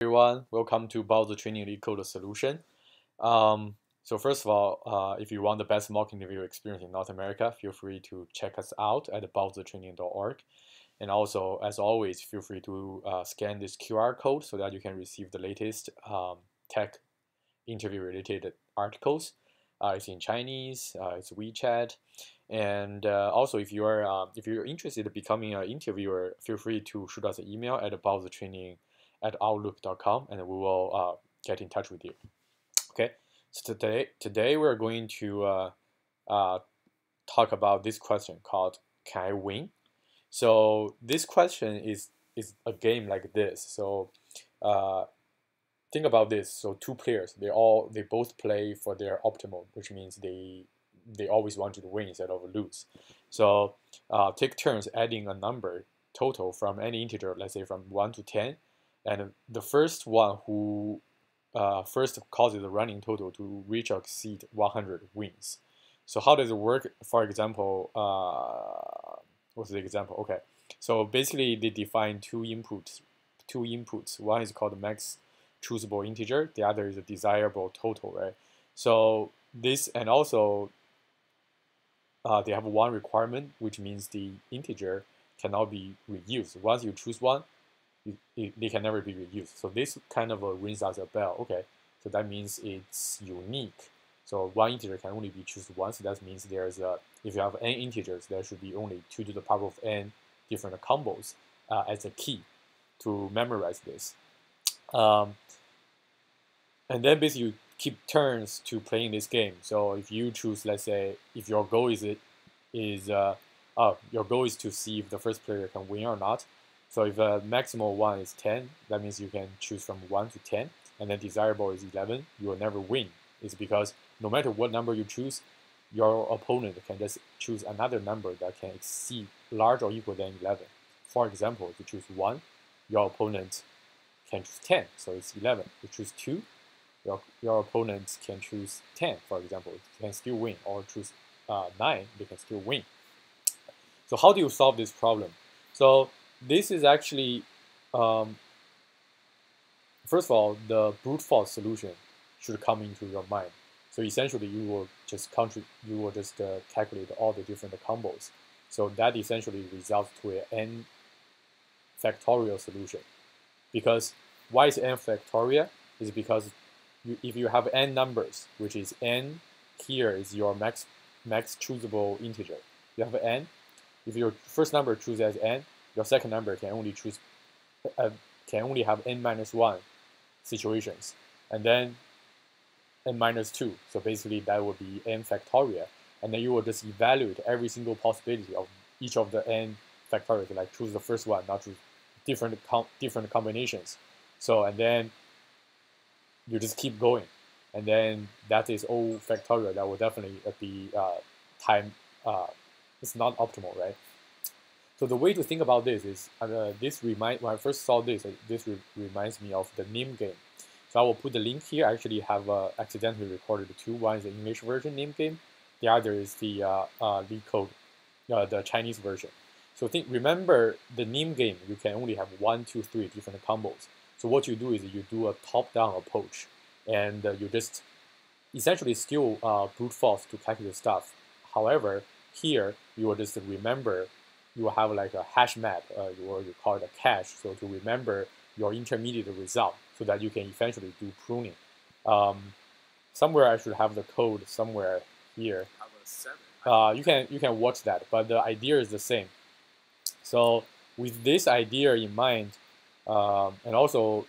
everyone, welcome to Baozi Training LeetCode Solution. Um, so first of all, uh, if you want the best mock interview experience in North America, feel free to check us out at baozitraining.org. And also, as always, feel free to uh, scan this QR code so that you can receive the latest um, tech interview related articles. Uh, it's in Chinese, uh, it's WeChat, and uh, also if you are uh, if you're interested in becoming an interviewer, feel free to shoot us an email at baozitraining.org at outlook.com and we will uh, get in touch with you. Okay, so today, today we're going to uh, uh, talk about this question called Can I win? So this question is, is a game like this. So uh, think about this. So two players, they all they both play for their optimal, which means they they always want to win instead of lose. So uh, take turns adding a number total from any integer, let's say from 1 to 10, and the first one who uh, first causes the running total to reach or exceed 100 wins. So how does it work? For example, uh, what's the example? Okay, so basically they define two inputs. Two inputs. One is called max choosable integer. The other is a desirable total, right? So this and also uh, they have one requirement, which means the integer cannot be reused. Once you choose one, they can never be reused. So this kind of rings us a bell. Okay, so that means it's unique. So one integer can only be chosen once. That means there's a if you have n integers, there should be only two to the power of n different combos uh, as a key to memorize this. Um, and then basically you keep turns to playing this game. So if you choose, let's say, if your goal is it is uh, oh, your goal is to see if the first player can win or not. So if a maximal one is 10, that means you can choose from 1 to 10, and then desirable is 11, you will never win. It's because no matter what number you choose, your opponent can just choose another number that can exceed large or equal than 11. For example, if you choose 1, your opponent can choose 10, so it's 11. If you choose 2, your, your opponent can choose 10, for example, can still win, or choose uh, 9, they can still win. So how do you solve this problem? So this is actually, um, first of all, the brute force solution should come into your mind. So essentially, you will just country, you will just uh, calculate all the different combos. So that essentially results to an n factorial solution. Because why is n factorial? Is because you, if you have n numbers, which is n here is your max max choosable integer. You have n. If your first number chooses as n, your second number can only choose uh, can only have n minus one situations, and then n minus two. So basically, that would be n factorial, and then you will just evaluate every single possibility of each of the n factorials. Like choose the first one, not choose different com different combinations. So and then you just keep going, and then that is all factorial. That will definitely be uh, time. Uh, it's not optimal, right? So the way to think about this is, uh, this remind when I first saw this, uh, this re reminds me of the Nim game. So I will put the link here. I actually have uh, accidentally recorded two. One is the English version Nim game. The other is the uh, uh, LeetCode, uh, the Chinese version. So think, remember the Nim game, you can only have one, two, three different combos. So what you do is you do a top-down approach, and uh, you just essentially still uh, brute force to calculate stuff. However, here you will just remember you have like a hash map, uh, or you call it a cache, so to remember your intermediate result so that you can eventually do pruning. Um, somewhere I should have the code somewhere here. Uh, you can you can watch that, but the idea is the same. So with this idea in mind, um, and also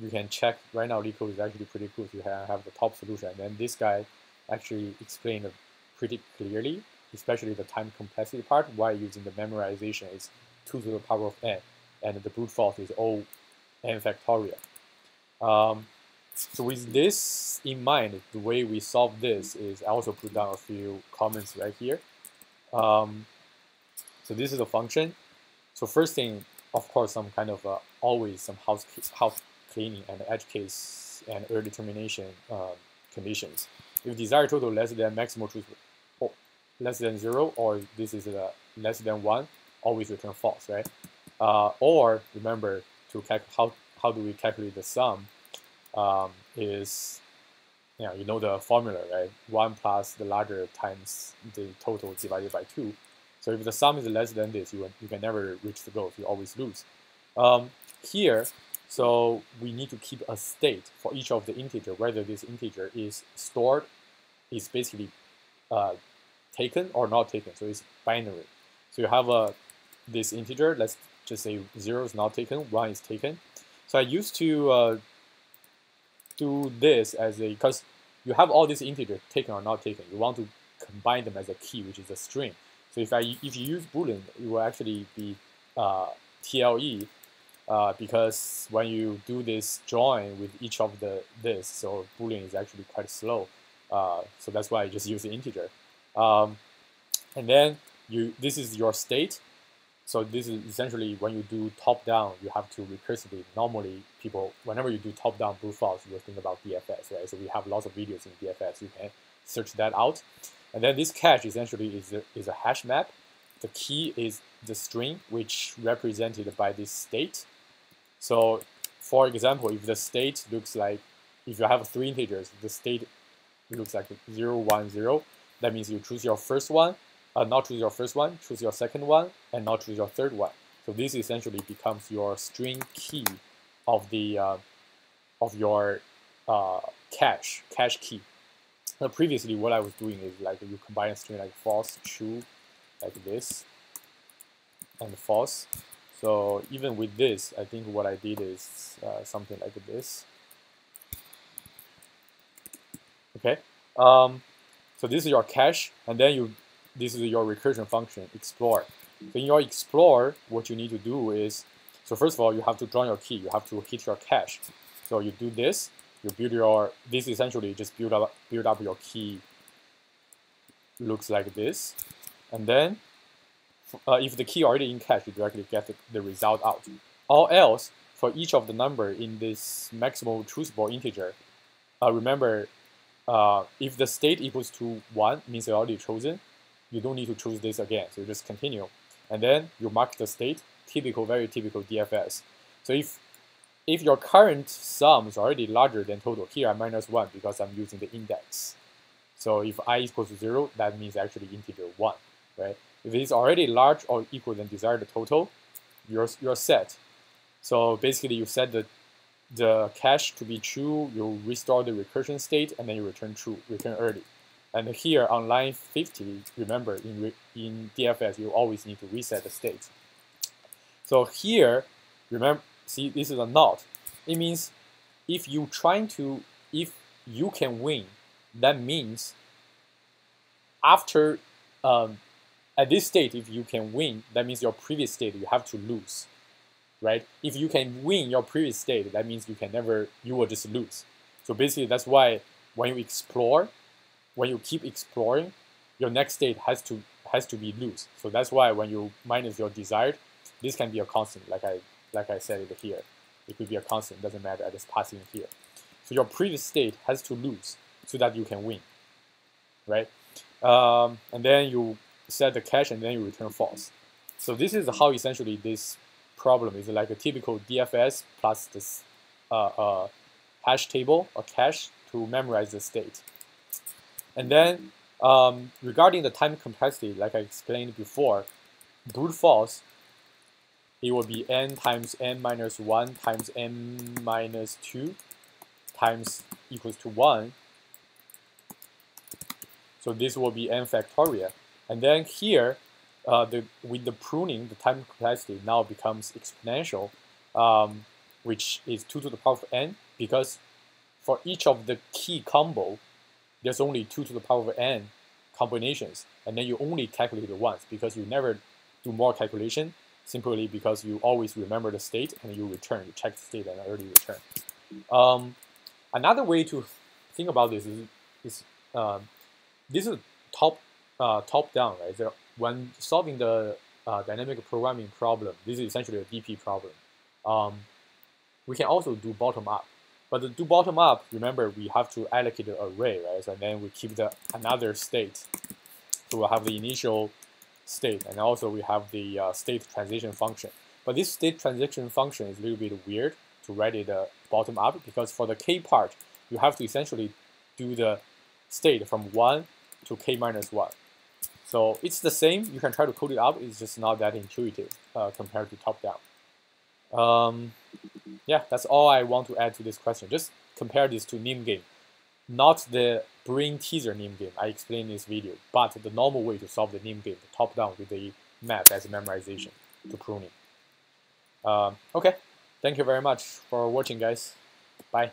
you can check right now LeetCode is actually pretty cool. You have the top solution, and then this guy actually explained pretty clearly especially the time complexity part, why using the memorization is 2 to the power of n, and the brute force is O n factorial. Um, so with this in mind, the way we solve this is I also put down a few comments right here. Um, so this is a function. So first thing, of course, some kind of uh, always some house house cleaning and edge case and early termination um, conditions. If desired total less than maximal truth less than 0 or this is a less than 1, always return false, right? Uh, or remember to how, how do we calculate the sum um, is, you know, you know the formula, right? 1 plus the larger times the total divided by 2. So if the sum is less than this, you, you can never reach the goal. You always lose. Um, here, so we need to keep a state for each of the integer, whether this integer is stored, is basically uh, taken or not taken. So it's binary. So you have a this integer, let's just say 0 is not taken, 1 is taken. So I used to uh, do this as a, because you have all these integers taken or not taken, you want to combine them as a key, which is a string. So if I if you use boolean, it will actually be uh, TLE uh, because when you do this join with each of the this, so boolean is actually quite slow. Uh, so that's why I just use the integer. Um, and then you this is your state. So this is essentially when you do top down, you have to recursively. Normally, people whenever you do top down brute force, you think about DFS, right? So we have lots of videos in DFS. You can search that out. And then this cache essentially is a, is a hash map. The key is the string, which represented by this state. So for example, if the state looks like, if you have three integers, the state looks like 0, 1, 0, that means you choose your first one, uh, not choose your first one, choose your second one, and not choose your third one. So this essentially becomes your string key of the uh, of your uh, cache cache key. Now previously, what I was doing is like you combine a string like false, true, like this, and false. So even with this, I think what I did is uh, something like this. Okay. Um, so this is your cache, and then you this is your recursion function, explore. So in your explore, what you need to do is, so first of all, you have to draw your key. You have to hit your cache. So you do this, you build your, this essentially just build up, build up your key looks like this. And then uh, if the key already in cache, you directly get the, the result out. All else, for each of the number in this maximal choosable integer, uh, remember, uh, if the state equals to 1, means it's already chosen, you don't need to choose this again. So you just continue. And then you mark the state, typical, very typical DFS. So if if your current sum is already larger than total, here I'm minus 1 because I'm using the index. So if i equals to 0, that means actually integer 1, right? If it's already large or equal than desired total, you're, you're set. So basically you set the, the cache to be true, you restore the recursion state, and then you return true, return early. And here on line 50, remember in, in DFS, you always need to reset the state. So here, remember, see, this is a not. It means if you trying to, if you can win, that means after, um, at this state, if you can win, that means your previous state, you have to lose, right? If you can win your previous state, that means you can never, you will just lose. So basically, that's why when you explore, when you keep exploring, your next state has to has to be loose. So that's why when you minus your desired, this can be a constant, like I like I said it here. It could be a constant, doesn't matter, I just pass in here. So your previous state has to lose so that you can win, right? Um, and then you set the cache and then you return false. So this is how essentially this problem is like a typical DFS plus this uh, uh, hash table or cache to memorize the state. And then um, regarding the time complexity, like I explained before, brute force it will be n times n minus 1 times n minus 2 times equals to 1. So this will be n factorial. And then here, uh, the, with the pruning, the time complexity now becomes exponential, um, which is 2 to the power of n, because for each of the key combo, there's only 2 to the power of n combinations, and then you only calculate it once, because you never do more calculation, simply because you always remember the state and you return, you check the state and early return. Um, another way to think about this is, is um, this is top uh, top down, right? When solving the uh, dynamic programming problem, this is essentially a DP problem. Um, we can also do bottom up, but to do bottom up, remember we have to allocate the array, right? And then we keep the another state. So we'll have the initial state, and also we have the uh, state transition function. But this state transition function is a little bit weird. to write it uh, bottom up because for the k part, you have to essentially do the state from 1 to k minus 1. So it's the same. You can try to code it up. It's just not that intuitive uh, compared to top down. Um, yeah, that's all I want to add to this question. Just compare this to Nim game, not the brain teaser Nim game I explained in this video, but the normal way to solve the Nim game, the top down with the map as a memorization to pruning. Um, okay, thank you very much for watching, guys. Bye.